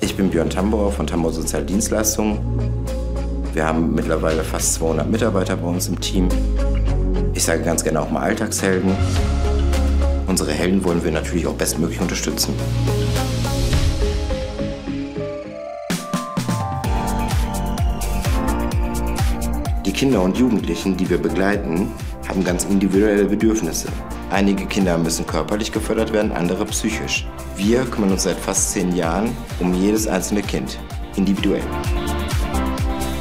Ich bin Björn Tambauer von Tambauer Sozialdienstleistungen. Wir haben mittlerweile fast 200 Mitarbeiter bei uns im Team. Ich sage ganz gerne auch mal Alltagshelden. Unsere Helden wollen wir natürlich auch bestmöglich unterstützen. Die Kinder und Jugendlichen, die wir begleiten, haben ganz individuelle Bedürfnisse. Einige Kinder müssen körperlich gefördert werden, andere psychisch. Wir kümmern uns seit fast zehn Jahren um jedes einzelne Kind, individuell.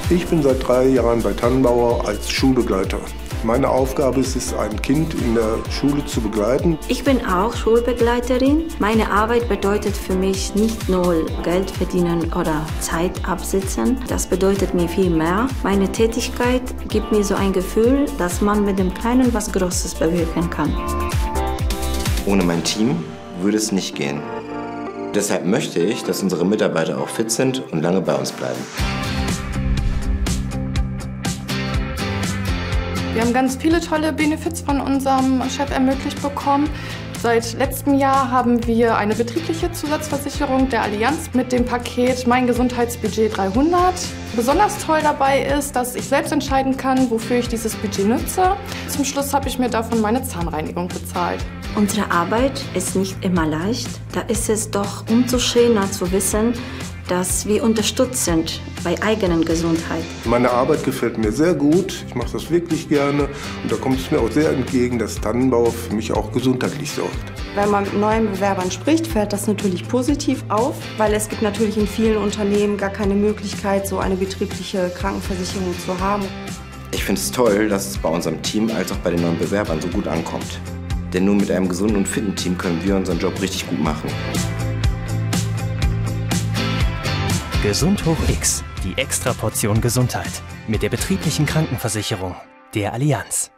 Ich bin seit drei Jahren bei Tannenbauer als Schulbegleiter. Meine Aufgabe ist es, ein Kind in der Schule zu begleiten. Ich bin auch Schulbegleiterin. Meine Arbeit bedeutet für mich nicht nur Geld verdienen oder Zeit absitzen. Das bedeutet mir viel mehr. Meine Tätigkeit gibt mir so ein Gefühl, dass man mit dem Kleinen was Großes bewirken kann. Ohne mein Team würde es nicht gehen. Deshalb möchte ich, dass unsere Mitarbeiter auch fit sind und lange bei uns bleiben. Wir haben ganz viele tolle Benefits von unserem Chef ermöglicht bekommen. Seit letztem Jahr haben wir eine betriebliche Zusatzversicherung der Allianz mit dem Paket Mein Gesundheitsbudget 300. Besonders toll dabei ist, dass ich selbst entscheiden kann, wofür ich dieses Budget nutze. Zum Schluss habe ich mir davon meine Zahnreinigung bezahlt. Unsere Arbeit ist nicht immer leicht. Da ist es doch umso schöner zu wissen, dass wir unterstützt sind bei eigenen Gesundheit. Meine Arbeit gefällt mir sehr gut. Ich mache das wirklich gerne. Und da kommt es mir auch sehr entgegen, dass Tannenbau für mich auch gesundheitlich sorgt. Wenn man mit neuen Bewerbern spricht, fällt das natürlich positiv auf, weil es gibt natürlich in vielen Unternehmen gar keine Möglichkeit, so eine betriebliche Krankenversicherung zu haben. Ich finde es toll, dass es bei unserem Team als auch bei den neuen Bewerbern so gut ankommt. Denn nur mit einem gesunden und fitten Team können wir unseren Job richtig gut machen. Gesund hoch X, die Extraportion Gesundheit. Mit der betrieblichen Krankenversicherung. Der Allianz.